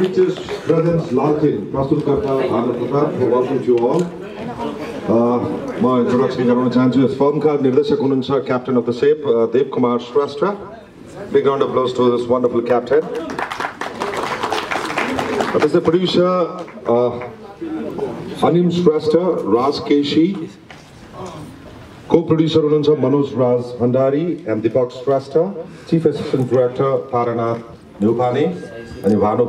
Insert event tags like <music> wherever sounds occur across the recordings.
Pictures presents Laltin, प्रस्तुतकर्ता Bhanu Pratap welcome to all म introduction गराउन चाहन्छु यस निर्देशक हुनुहुन्छ captain of the ship Dev Kumar big round of blows this wonderful captain त्यस्तै producer Anim Shrestha Raj KC को प्रोड्युसर हुनुहुन्छ Manoj Raj Bhandari and Dipak Shrestha chief assistant director Taranath Neupane अनि Bhanu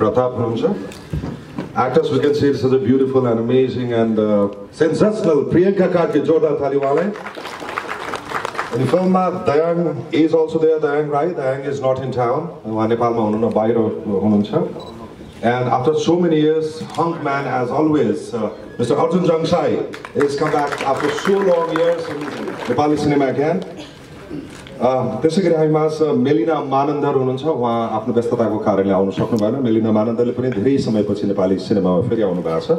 Pratap Ramja. Actors, we can see this as a beautiful and amazing and uh, sensational Priyanka Karke Jodha Thaliwale. In the film, uh, Dayang is also there, Dayang Rai. Dayang is not in town. And after so many years, Hunk Man, as always, uh, Mr. Arjun Jangshai has come back after so long years in Nepali cinema again. त्यसै गरी हामीमा मेलिना मानन्दर हुनुहुन्छ। उहाँ आफ्नो व्यस्तताको कारणले आउनु सक्नु भएन मेलिना मानन्दरले पनि धेरै समयपछि नेपाली सिनेमामा फेरि आउनु भएको छ।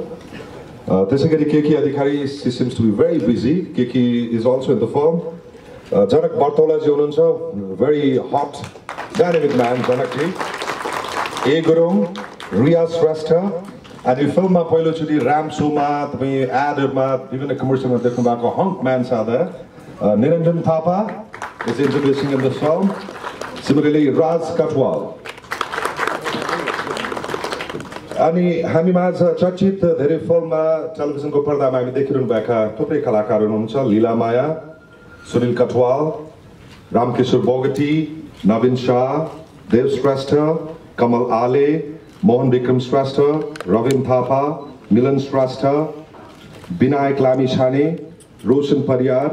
त्यसै गरी Keki Adhikari she seems to be very busy Keki is also in the firm Janak बर्तौलाजी हुनुहुन्छ। भेरी हट डाइनामिक म्यान जनकजी। ए गुरुङ रिया श्रेष्ठ। अनि फिल्ममा पहिलोचोटि ऱ्याम सोमा तपाईँ एडहरूमा विभिन्न कमर्सियलमा देख्नु भएको हङ्क म्यान सादा निरञ्जन Thapa. Is introducing in the film. Similarly, Raz Katwal. अनि हामीमाझ चर्चित धेरै फिल्ममा टेलिभिजनको पर्दामा हामी देखिरहनु भएका थुप्रै कलाकारहरू हुनुहुन्छ लीला माया सुनिल कटवाल रामकिशोर बोगटी नवीन शाह देव श्रेष्ठ कमल आले मोहन विक्रम श्रेष्ठ रविन थापा मिलन श्रेष्ठ विनायक लामी छाने रोशन परियार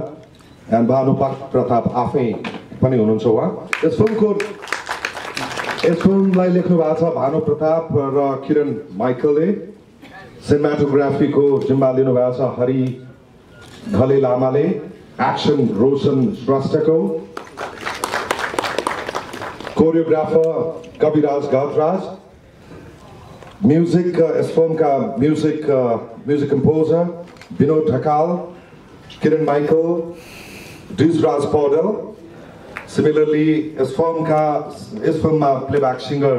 एन्ड भानुपाक प्रताप आफै पनि हुनुहुन्छ उहाँ यस फिल्मको यस फिल्मलाई लेख्नु भएको छ भानु प्रताप र किरण माइकलले सिनेमाटोग्राफीको जिम्मा लिनुभएको छ हरि घले लामाले एक्सन रोशन श्रेष्ठको कोरियोग्राफर कविराज गौतराज म्युजिक यस फिल्मका music music composer Binod Dhakal Kiran Michael Dizraj Paudel. Similarly, यस फिल्मका यस फिल्ममा प्लेब्याक सिङ्गर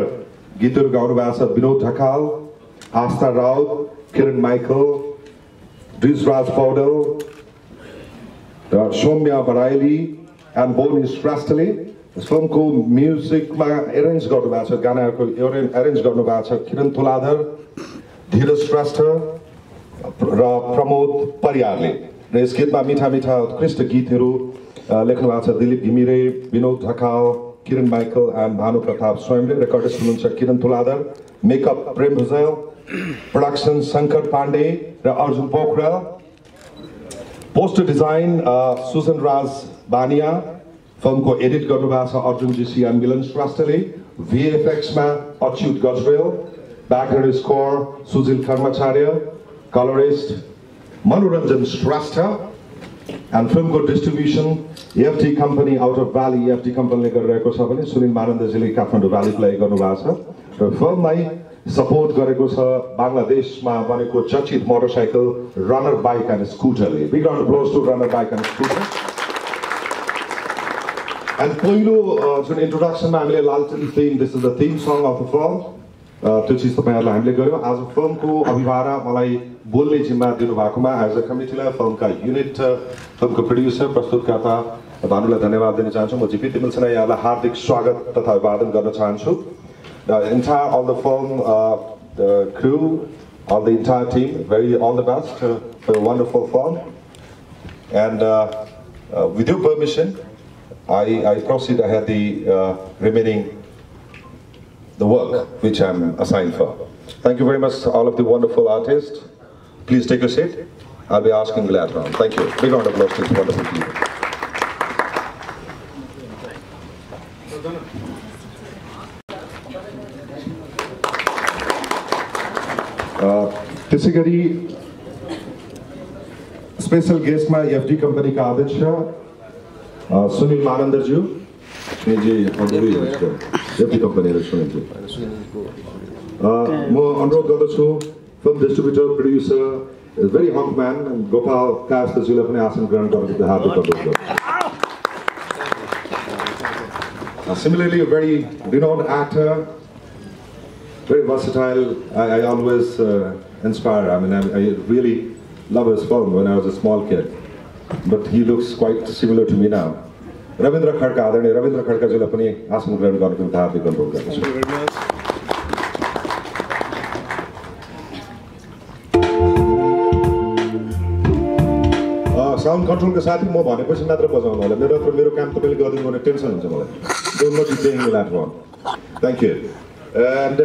गीतहरू गाउनु भएको छ विनोद ढकाल आस्था राउत किरण माइकल डिजराज पौडेल र सौम्या बराइली एन्ड बोनी श्रेष्ठले फिल्मको म्युजिकमा एरेन्ज गर्नुभएको छ गानाहरूको एरेन्ज गर्नुभएको छ किरण तुलाधर धीरज श्रेष्ठ र प्रमोद परियारले र यस गीतमा मिठा मिठा उत्कृष्ट गीतहरू लेख्नु भएको छ दिलीप घिमिरे विनोद ढकाल किरण माइकल एन्ड भानु प्रताप स्वयंले रेकर्डिस्ट हुनुहुन्छ किरण तुलाधर मेकअप प्रेम भुजेल प्रोडक्सन शङ्कर पाण्डे र अर्जुन पोखरेल पोस्टर डिजाइन सुजन राज बानिया फिल्मको एडिट गर्नुभएको छ अर्जुन एन्ड मिलन श्रेष्ठले भिएफएक्समा Achyut Gajurel background score Sujil Karmacharya colourist Manoranjan Shrestha film go distribution EFT company out of Valley EFT company गरिरहेको छ भने सुनिल मानन्दजीले काठमाडौँ भ्यालीलाई गर्नुभएको छ। र फिल्मलाई सपोर्ट गरेको छ बङ्गलादेशमा बनेको चर्चित motorcycle runner bike and स्कुटरले big round to runner bike and scooter and पहिलो जुन इन्ट्रोडक्सनमा हामीले Laltin theme this is the theme song of the film त्यो चिज तपाईँहरूलाई हामीले गऱ्यौँ आज फिल्मको अभिभारा मलाई बोल्ने जिम्मा दिनुभएकोमा एज अ कमिटीलाई फिल्मका युनिट फिल्मको प्रड्युसर प्रस्तुतकर्ता भानुलाई धन्यवाद दिन चाहन्छु म जिपी तिमिलसँग यहाँलाई हार्दिक स्वागत तथा अभिवादन गर्न चाहन्छु entire all the film crew all the entire team very all the best for wonderful film and with you permission I, I proceed ahead the uh, remaining the work which I'm assigned for. Thank you very much, all of the wonderful artists. Please take a seat. I'll be asking later on. Thank you. Big round of applause to these wonderful people. त्यसै गरी special गेस्टमा FD कंपनीका अध्यक्ष सुनिल मानन्दरज्यू जी FD कम्पनीहरू सुनिलज्यू म अनुरोध गर्दछु film distributor producer very हङ man Gopal कास्टजीलाई पनि आसन ग्रहण गर्नु हार्दिक अनुरोध Similarly, a very renowned actor, very versatile. I, I always uh, inspire. I mean, I, I really love his film when I was a small kid. But he looks quite similar to me now. Rabindra Khadka आदरणीय रविन्द्र खड्काजीलाई पनि आसन ग्रहण गर्नको निम्ति हार्दिक अनुरोध गर्दछु sound कन्ट्रोलको साथी म भनेपछि मात्र बजाउनु होला। मेरो मेरो काम तपाईँले गरिदिनु भने टेन्सन हुन्छ मलाई। थ्याङ्क यू एन्ड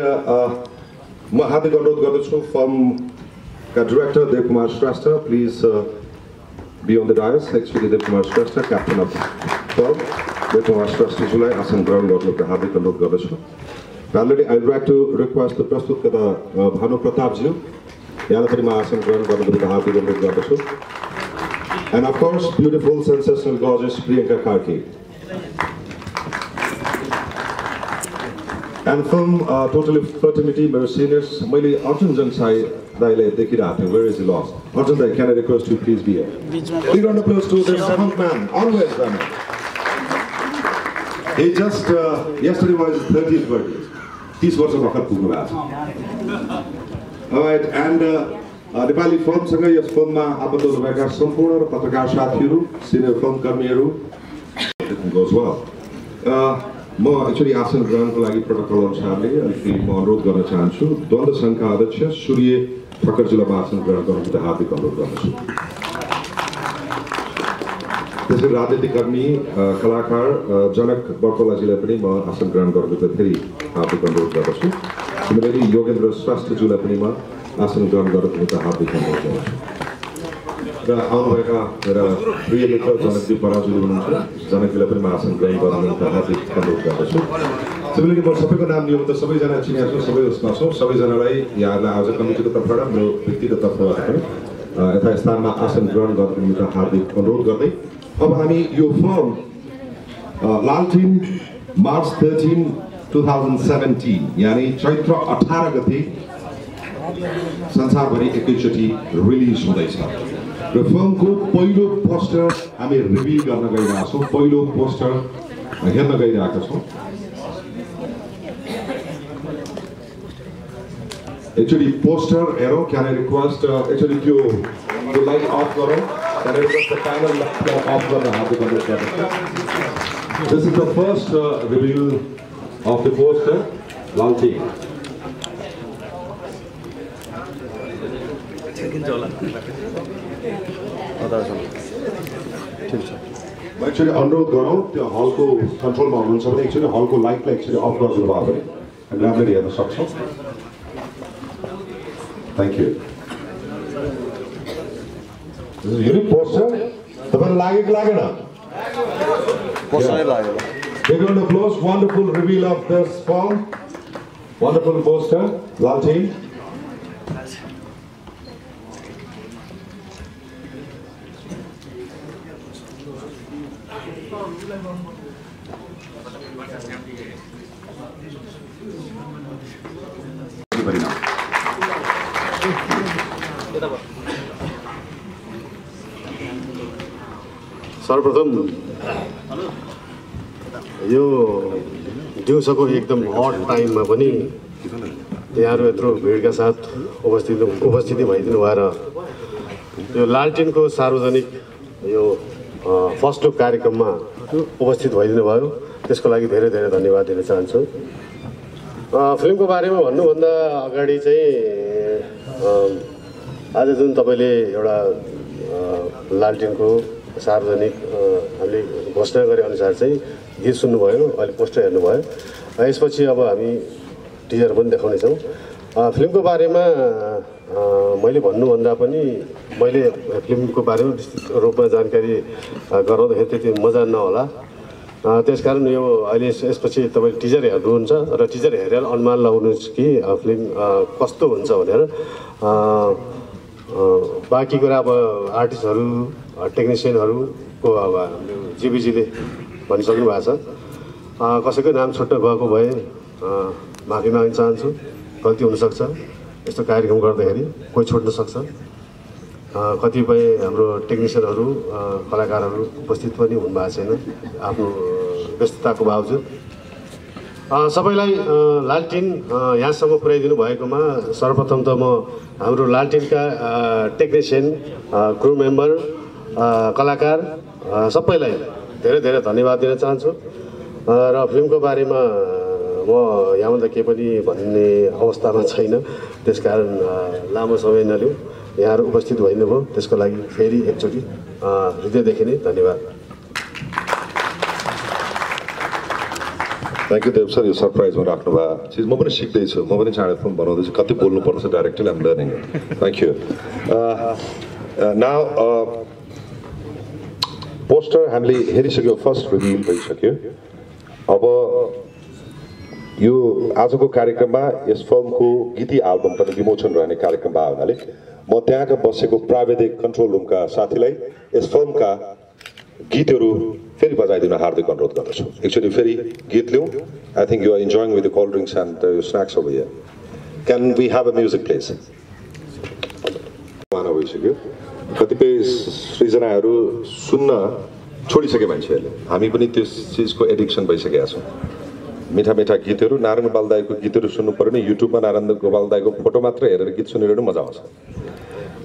म हार्दिक अनुरोध गर्दछु फर्मका director Dev Kumar Shrestha please be on the dais actually Dev Kumar Shrestha captain of film Dev Kumar श्रेष्ठज्यूलाई आसन ग्रहण गर्नुको हार्दिक अनुरोध गर्दछु। Already I like to request the प्रस्तुतकर्ता uh, Bhanu प्रतापज्यू यहाँलाई पनि म आसन ग्रहण निम्ति हार्दिक अनुरोध गर्दछु। And of course, beautiful, sensational, gorgeous Priyanka Karki. And film uh, Totally Fertility, मेरो seniors, मैले अर्जुन जङ्साई दाईलाई देखिरहेको थिएँ where is he lost Arjun दाई can request to please be Big round of applause to the seventh man, always done it. He just, uh, yesterday was his 30th birthday. 30 वर्ष भर्खर पुग्नु भएको छ Alright, and uh, uh, Nepali फिल्मसँग यस फिल्ममा आबद्ध हुनुभएका सम्पूर्ण पत्रकार साथीहरू सिनियर फिल्म कर्मीहरू म एक्चुली आसन ग्रहणको लागि प्रोटोकल अनुसारले अलिकति म अनुरोध गर्न चाहन्छु द्वन्द सङ्घका अध्यक्ष सूर्य ठक्करजीलाई आसन ग्रहण गर्नु हार्दिक अनुरोध गर्दछु त्यसै राजनीतिक कर्मी कलाकार जनक बर्कोलाजीलाई पनि म आसन ग्रहण गर्नुको फेरि हार्दिक अनुरोध गर्दछु योगेन्द्र श्रेष्ठज्यूलाई पनि म आसन ग्रहण गर्नुको निम्ति हार्दिक गर्दछु र आउनुभएका मेरा प्रिय मित्र जनकजी पराजुली हुनुहुन्छ जनकजीलाई पनि म आसन ग्रहण गर्नु निम्ति हार्दिक अनुरोध गर्दछु सिमिलरली म सबैको नाम लिउँ त सबैजना चिनिया छौँ सबै उसमा छौँ सबैजनालाई यहाँलाई आज कमिटीको तर्फबाट मेरो व्यक्तिगत तर्फबाट पनि यथास्थानमा आसन ग्रहण गर्नुको निम्ति हार्दिक अनुरोध गर्दै अब हामी यो film Laltin March thirteen two thousand seventeen यानि चैत्र अठार गते संसारभरि एकैचोटि रिलिज हुँदैछ। र फिल्मको पहिलो पोस्टर हामी रिभिल गर्न गइरहेको छौँ। पहिलो पोस्टर हेर्न गइरहेका छौँ। एक्चुली पोस्टर हेरौँ। क्यान रिक्वेस्ट एक्चुली त्यो लाइट अफ गरौँ। I request the panel off गर्न हार्दिक अनुरोध गर्दछु। This is the first reveal of the poster Laltin म एक्चुली अनुरोध गरौँ त्यो हलको कन्ट्रोलमा हुनुहुन्छ भने एक्चुली हलको लाइटलाई एक्चुली अफ गरिदिनु भयो भने हामी राम्ररी हेर्न सक्छौँ। थ्याङ्क यू युनिक पोस्टर तपाईँलाई लाग्यो कि लागेन। Applause, wonderful reveal of this. Wonderful poster, Lalteen. Very much. सर्वप्रथम यो दिउँसोको एकदम हट टाइममा पनि यहाँहरू यत्रो भिडका साथ उपस्थित उपस्थिति भइदिनु भएर यो लालटिनको सार्वजनिक यो फर्स्ट लुक कार्यक्रममा उपस्थित भइदिनु भयो। त्यसको लागि धेरै धेरै धन्यवाद दिन चाहन्छु। फिल्मको बारेमा भन्नुभन्दा अगाडि चाहिँ आज जुन तपाईँले एउटा लालटिनको सार्वजनिक हामीले घोषणा गरे अनुसार चाहिँ गीत सुन्नुभयो अहिले पोस्टर हेर्नुभयो। यसपछि अब हामी टिजर पनि देखाउनेछौँ। फिल्मको बारेमा मैले भन्नुभन्दा पनि मैले फिल्मको बारेमा विस्तृत रूपमा जानकारी गराउँदाखेरि त्यति मजा नहोला। अ, त्यसकारण यो अहिले यस- यसपछि तपाईँ टिजर हेर्नुहुन्छ र टिजर हेरेर अनुमान लगाउनुहोस् कि फिल्म कस्तो हुन्छ भनेर। बाँकी कुरा अब आर्टिस्टहरू टेक्निसियनहरूको अब जिबिजीले भनिसक्नु भएको छ। कसैको नाम छुट्न गएको भए माफी माग्न चाहन्छु। गल्ती हुनसक्छ। यस्तो कार्यक्रम गर्दाखेरि कोही छुट्न सक्छ। कतिपय हाम्रो टेक्निसियनहरू कलाकारहरू उपस्थित पनि हुनुभएको छैन। आफ्नो व्यस्तताको बावजुद। सबैलाई लालटिन यहाँसम्म पुर्याइदिनु भएकोमा सर्वप्रथम त म हाम्रो लालटिनका टेक्निसियन क्रु मेम्बर कलाकार सबैलाई धेरै धेरै धन्यवाद दिन चाहन्छु। र फिल्मको बारेमा म यहाँभन्दा केही पनि भन्ने अवस्थामा छैन। त्यसकारण लामो समय नलिउँ यहाँहरू उपस्थित भइदिनुभयो त्यसको लागि फेरि एकचोटि हृदयदेखि नै धन्यवाद। थ्याङ्क यू देव सर यो सरप्राइजमा राख्नु भएको चिज म पनि सिक्दैछु। म पनि चाँडै फिल्म बनाउँदैछु। कति बोल्नुपर्छ directly um learning thank you now poster हामीले हेरिसक्यो फर्स्ट रिभिल भइसक्यो। अब यो आजको कार्यक्रममा यस फिल्मको गीती एल्बम पनि विमोचन रहने कार्यक्रम भएको हुनाले म त्यहाँका बसेको प्राविधिक कन्ट्रोल रुमका साथीलाई यस फिल्मका गीतहरू फेरि बजाइदिन हार्दिक अनुरोध गर्दछु। एकचोटि फेरि गीत लिउँ। I think you are enjoying with the cold drinks and snacks here can we have a music place भइसक्यो कतिपय सृजनाहरू सुन्न छोडिसके मान्छेहरूले। हामी पनि त्यस चिजको एडिक्सन भइसकेका छौँ। मिठा मिठा गीतहरू नारायण गोपाल दाईको गीतहरू सुन्नु पऱ्यो भने युट्युबमा नारायण गोपाल दाईको फोटो मात्र हेरेर गीत सुनेर मजा आउँछ।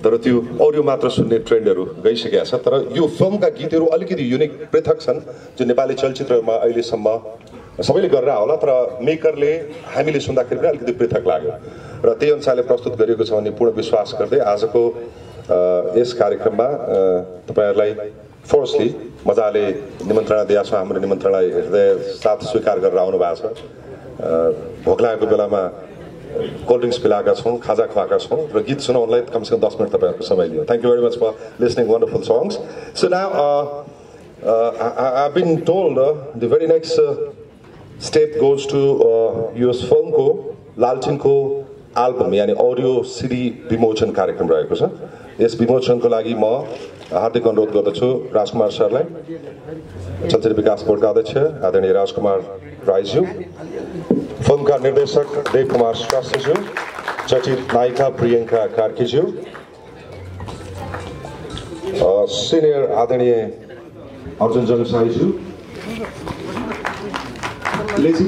तर त्यो अडियो मात्र सुन्ने ट्रेन्डहरू गइसकेका छ। तर यो फिल्मका गीतहरू अलिकति युनिक पृथक छन् जो नेपाली चलचित्रमा अहिलेसम्म सबैले गरेर होला तर मेकरले हामीले सुन्दाखेरि पनि अलिकति पृथक लाग्यो। र त्यही अनुसारले प्रस्तुत गरिएको छ भन्ने पूर्ण विश्वास गर्दै आजको यस कार्यक्रममा तपाईँहरूलाई फर्स्टली मजाले निमन्त्रणा दिएको छ हाम्रो निमन्त्रणालाई हृदय साथ स्वीकार गरेर आउनु भएको छ। भोक लागेको बेलामा कोल्ड ड्रिङ्क्स पिलाएका छौँ खाजा खुवाएका छौँ र गीत सुनाउनलाई कमसेकम दस मिनट तपाईँहरूको समय लियो। Thank you very much for listening wonderful songs so now I been told the very next step goes to यस फिल्मको लालटिनको एल्बम यानि अडियो सिडी विमोचन कार्यक्रम रहेको छ। यस विमोचनको लागि म हार्दिक अनुरोध गर्दछु राजकुमार सरलाई। चलचित्र विकास बोर्डका अध्यक्ष आदरणीय राजकुमार राईज्यू फिल्मका निर्देशक देव कुमार श्रेष्ठज्यू चर्चित नायिका प्रियङ्का कार्कीज्यू सिनियर आदरणीय Arjun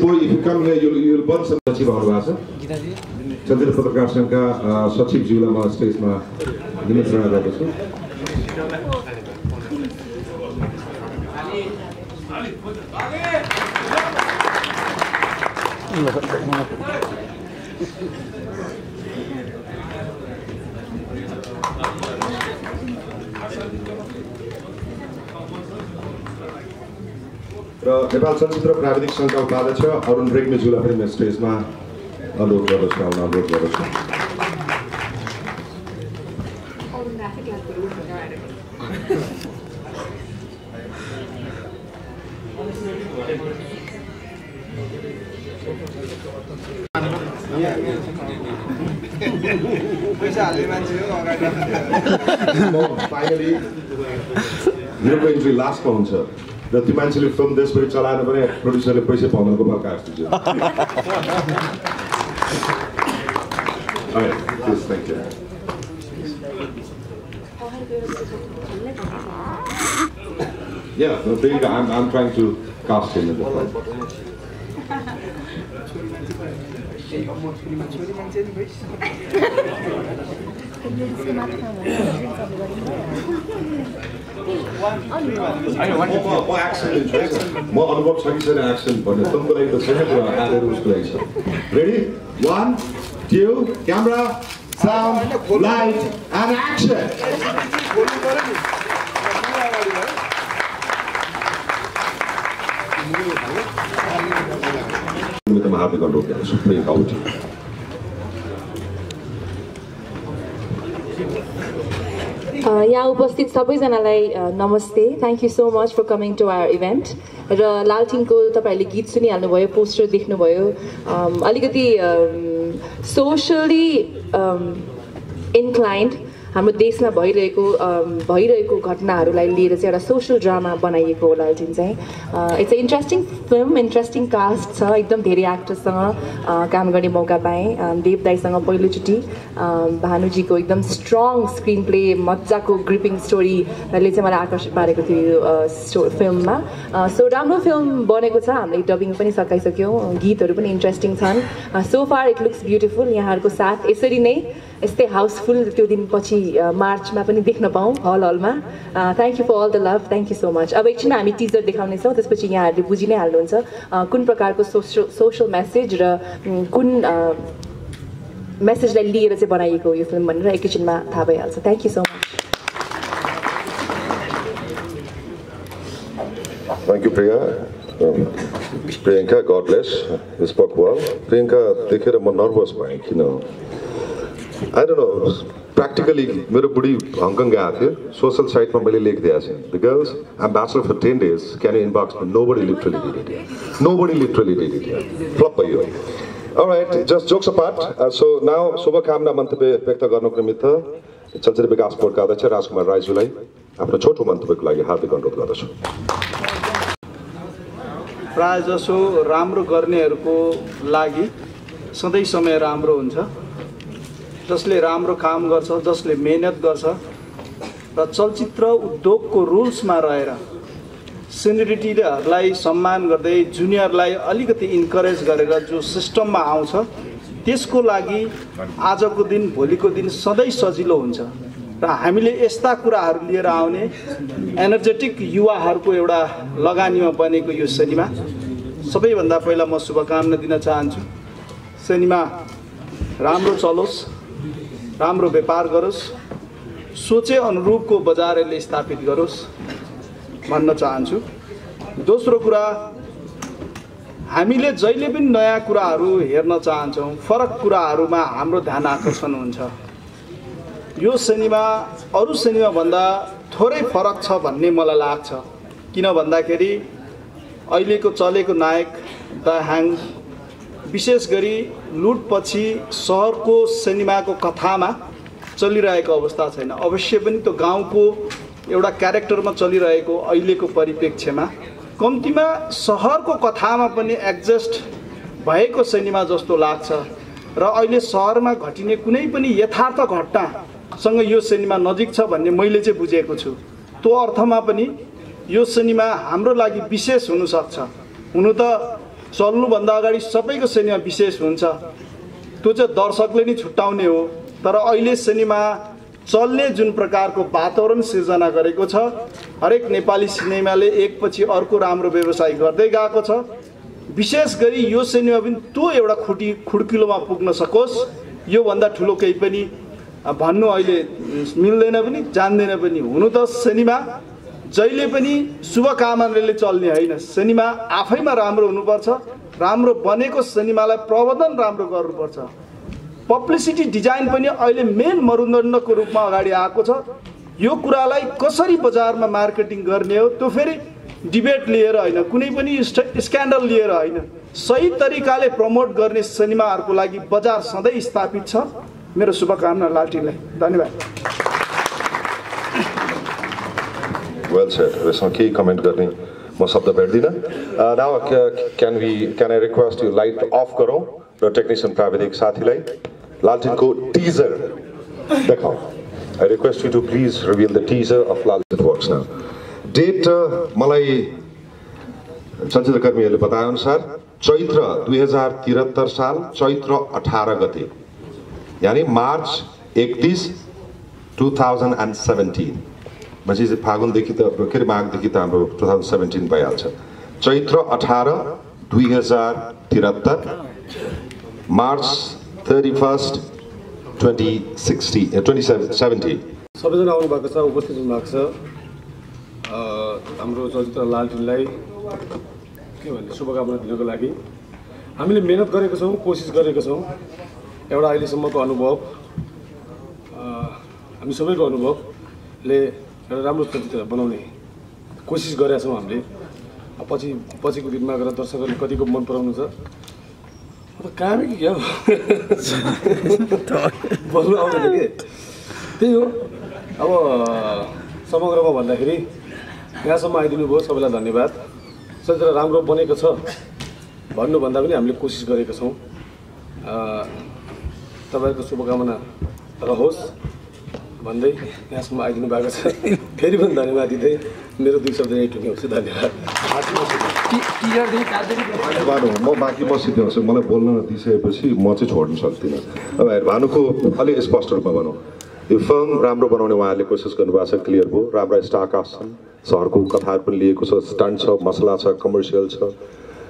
boy, if you come here, you'll, you'll burn some सचिव आउनुभएको छ। चन्द्र पत्रकार सङ्घका सचिवज्यूलाई म स्टेजमा निमन्त्रणा गर्दछु र नेपाल चलचित्र प्राविधिक सङ्घका उपाध्यक्ष अरुण रेग्मीज्यूलाई पनि स्टेजमा अनुरोध गर्दछु आउन अनुरोध गर्दछु फाइनली इन्ट्री लास्टमा हुन्छ। र त्यो मान्छेले फिल्म देशभरि चलाएन भने प्रड्युसरले पैसा All right, please, thank you. Yeah, no, there you go. I'm, I'm trying to cast him at the front. <laughs> म एक्सन लिन्छु। म अनुभव छ कि छैन एक्सन भन्ने फिल्मको लागि त छैन कुरा आएर छ ready one two camera sound light and action बोल्नु पऱ्यो नि पुरा अगाडि भयो एकदम हार्दिक अनुरोध गर्दछु प्रिय काउटी अ, यहाँ उपस्थित सबैजनालाई अ, नमस्ते. Thank you so much for coming to our event र लालटिङको तपाईँहरूले गीत सुनिहाल्नुभयो पोस्टर देख्नुभयो. अम, अलिकति सोसली इन्क्लाइन्ड हाम्रो देशमा भइरहेको भइरहेको घटनाहरूलाई लिएर चाहिँ एउटा सोसल ड्रामा बनाइएको हो लालटिन चाहिँ। It's interesting film interesting cast छ एकदम धेरै एक्टर्ससँग काम गर्ने मौका पाएँ। अम, देव दाईसँग पहिलोचोटि भानुजीको एकदम स्ट्रङ स्क्रिन प्ले मजाको ग्रिपिङ स्टोरीले चाहिँ मलाई आकर्षित पारेको थियो फिल्ममा सो राम्रो फिल्म बनेको छ हामीले डबिङ पनि सकाइसक्यौँ। गीतहरू पनि इन्ट्रेस्टिङ छन्। So far it looks beautiful यहाँहरूको साथ। यसरी नै यस्तै हाउसफुल त्यो दिन पछि अ, मार्चमा पनि देख्न पाऊँ हल हलमा thank you for all the love thank you so much अब एकछिनमा हामी टिजर देखाउनेछौँ त्यसपछि यहाँहरूले बुझि नै हाल्नुहुन्छ। कुन प्रकारको सोसल सोसल मेसेज र कुन मेसेजलाई लिएर चाहिँ बनाइएको यो फिल्म भनेर एकैछिनमा थाहा भइहाल्छ। Thank you so much Thank you, Priya. Um, Priyanka, God bless. You spoke well. Priyanka, देखेर म नर्भस भएँ किन आई डोन्ट नो प्र्याक्टिकली मेरो बुढी हङकङ गएको थियो सोसल साइटमा मैले लेखिदिएको छु the girls um bachelor for ten days can inbox nobody literally did it nobody literally did it flop भयो right just jokes apart so now शुभकामना मन्तव्य व्यक्त गर्नुको निमित्त चलचित्र विकास बोर्डका अध्यक्ष राजकुमार राईज्यूलाई आफ्नो छोटो मन्तव्यको लागि हार्दिक अनुरोध गर्दछु प्रायः जसो राम्रो गर्नेहरूको लागि सधैँ समय राम्रो हुन्छ। जसले राम्रो काम गर्छ जसले मेहनत गर्छ र चलचित्र उद्योगको रुल्समा रहेर सिनिरिटीहरूलाई सम्मान गर्दै जुनियरलाई अलिकति इन्करेज गरेर जो सिस्टममा आउँछ त्यसको लागि आजको दिन भोलिको दिन सधैँ सजिलो हुन्छ। र हामीले यस्ता कुराहरू लिएर आउने एनर्जेटिक युवाहरूको एउटा लगानीमा बनेको यो सिनेमा सबैभन्दा पहिला म शुभकामना दिन चाहन्छु। सिनेमा राम्रो चलोस् राम्रो व्यापार गरोस् सोचे अनुरूपको बजार यसले स्थापित गरोस् भन्न चाहन्छु। दोस्रो कुरा हामीले जहिले पनि नयाँ कुराहरू हेर्न चाहन्छौँ फरक कुराहरूमा हाम्रो ध्यान आकर्षण हुन्छ। यो सिनेमा अरू सिनेमाभन्दा थोरै फरक छ भन्ने मलाई लाग्छ। किन भन्दाखेरि अहिलेको चलेको नायक द ह्याङ विशेष गरी लुटपछि सहरको सिनेमाको कथामा चलिरहेको अवस्था छैन। अवश्य पनि त्यो गाउँको एउटा क्यारेक्टरमा चलिरहेको अहिलेको परिप्रेक्ष्यमा। कम्तीमा सहरको कथामा पनि एडजस्ट भएको सिनेमा जस्तो लाग्छ। र अहिले सहरमा घटिने कुनै पनि यथार्थ घटनासँग यो सिनेमा नजिक छ भन्ने मैले चाहिँ बुझेको छु। त्यो अर्थमा पनि यो सिनेमा हाम्रो लागि विशेष हुनसक्छ। हुनु त चल्नुभन्दा अगाडि सबैको सिनेमा विशेष हुन्छ। त्यो चाहिँ दर्शकले नै छुट्याउने हो। तर अहिले सिनेमा चल्ने जुन प्रकारको वातावरण सिर्जना गरेको छ हरेक नेपाली सिनेमाले एकपछि अर्को राम्रो व्यवसाय गर्दै गएको छ। विशेष गरी यो सिनेमा पनि त्यो एउटा खुटी खुड्किलोमा पुग्न सकोस्। योभन्दा ठुलो केही पनि भन्नु अहिले मिल्दैन पनि जान्दैन पनि। हुनु त सिनेमा जहिले पनि शुभकामनाले चल्ने होइन। सिनेमा आफैमा राम्रो हुनुपर्छ राम्रो बनेको सिनेमालाई प्रबन्धन राम्रो गर्नुपर्छ। पब्लिसिटी डिजाइन पनि अहिले मेन मरुदण्डको रूपमा अगाडि आएको छ। यो कुरालाई कसरी बजारमा मार्केटिङ गर्ने हो त्यो फेरि डिबेट लिएर होइन कुनै पनि स्क्यान्डल लिएर होइन। सही तरिकाले प्रमोट गर्ने सिनेमाहरूको लागि बजार सधैँ स्थापित छ। मेरो शुभकामना लालटिनलाई धन्यवाद। वेल सेड यसमा केही कमेन्ट गर्ने म शब्द भेट्दिनँ now can we can I request you light off गरौँ र टेक्निसियन प्राविधिक साथीलाई लालटिनको teaser देखाउँ I request you to please reveal the teaser of Laltin works now date मलाई चलचित्रकर्मीहरूले बताएअनुसार चैत्र दुई हजार त्रिहत्तर साल चैत्र अठार गते। यानि मार्च एकतिस टु थाउजन्ड एन्ड सेभेन्टिन भनेपछि फागुनदेखि त के अरे माघदेखि त हाम्रो टु थाउजन्ड सेभेन्टिन भइहाल्छ। चैत्र अठार दुई हजार त्रिहत्तर March thirty first twenty sixty twenty seven seventeen सबैजना आउनुभएको छ उपस्थित हुनुभएको छ। हाम्रो चलचित्र लालटिनलाई के भन्ने शुभकामना दिनको लागि। हामीले मिहिनेत गरेको छौँ कोसिस गरेको छौँ। एउटा अहिलेसम्मको अनुभव हामी सबैको अनुभवले एउटा राम्रो चलचित्र बनाउने कोसिस गरेका छौँ हामीले। पछि पछिको दिनमा गएर दर्शकहरूले कतिको मन पराउनु छ अब कामै के क्या? बोल्नु आउँदैन के? त्यही हो। अब समग्रमा भन्दाखेरि यहाँसम्म आइदिनु भयो सबैलाई धन्यवाद। चलचित्र राम्रो बनेको छ भन्नुभन्दा पनि हामीले कोसिस गरेका छौँ। तपाईँहरूको शुभकामना रहोस् भन्दै यहाँसम्म आइदिनु भएको छ। फेरि पनि धन्यवाद दिँदै मेरो दुई शब्द यहीँ टुङ्ग्याउँछु। धन्यवाद। म बाँकी म सिद्ध्याउँछु मलाई बोल्न दिइसकेपछि म चाहिँ छोड्नु सक्दिनँ। अब भानुको अलिक स्पष्ट रूपमा भनौँ। यो फिल्म राम्रो बनाउने उहाँहरूले कोसिस गर्नुभएको छ क्लियर भयो। राम्रा स्टार कास्ट छन् सहरको कथाहरू पनि लिएको छ। स्टन्ट छ मसला छ कमर्सियल छ।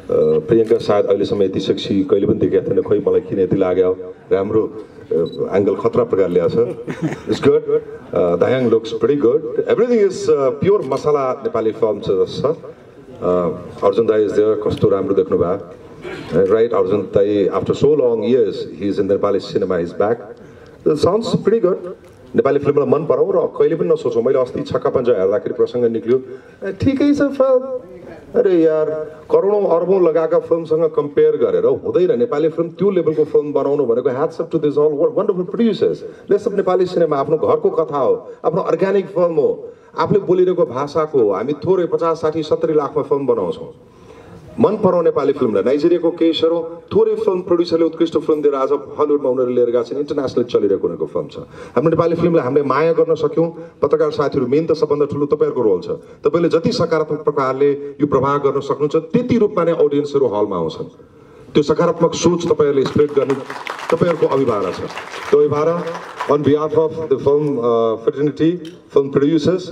प्रियङ्का सायद अहिलेसम्म यति सेक्सी कहिले पनि देखेको थिएन। खोइ मलाई किन यति लाग्यो? राम्रो एङ्गल खतरा प्रकार ल्याएको छ। It's good दायाङ looks very good everything is pure masala Nepali film छ जस्तो Arjun Dai is there, कस्तो राम्रो देख्नु भयो। राइट अर्जुन दाई after so long years he is in Nepali cinema is back sounds pretty good Nepali फिल्मलाई मन पराउँ र कहिले पनि नसोचौँ। मैले अस्ति छक्का पन्जा हेर्दाखेरि प्रसङ्ग निक्ल्यो। ठिकै छ अरे यार करोडौँ अरबौँ लगाएका फिल्मसँग कम्पेयर गरेर हुँदैन नेपाली फिल्म त्यो लेभलको फिल्म बनाउनु भनेको hats up to this all wonderful producers let's of Nepali cinema आफ्नो घरको कथा हो आफ्नो अर्ग्यानिक फिल्म हो। आफूले बोलिरहेको भाषाको हो हामी थोरै पचास साठी सत्तरी लाखमा फिल्म बनाउँछौँ मन पराउने नेपाली फिल्मलाई नाइजेरियाको केसहरू थोरै फिल्म प्रड्युसरले उत्कृष्ट फिल्म दिएर आज हलिउडमा उनीहरू लिएर गएको छन्। इन्टरनेसनल चलिरहेको उनीहरूको फिल्म छ। हाम्रो नेपाली फिल्मलाई हामीले माया गर्न सक्यौँ। पत्रकार साथीहरू मेन त सबभन्दा ठुलो तपाईँहरूको रोल छ। तपाईँले जति सकारात्मक प्रकारले यो प्रभाव गर्न सक्नुहुन्छ त्यति रूपमा नै अडियन्सहरू हलमा आउँछन्। त्यो सकारात्मक सोच तपाईँहरूले स्प्रेड गर्ने तपाईँहरूको अभिभावना छ। त्यो अभिभावना on behalf of the film fraternity film producers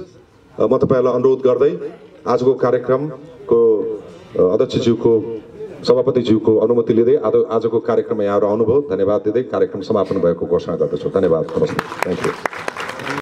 म तपाईँहरूलाई अनुरोध गर्दै आजको कार्यक्रमको अध्यक्षज्यूको सभापतिज्यूको अनुमति लिँदै आज आजको कार्यक्रममा यहाँहरू आउनुभयो। धन्यवाद दिँदै कार्यक्रम समापन भएको घोषणा गर्दछु। धन्यवाद। नमस्ते। Thank you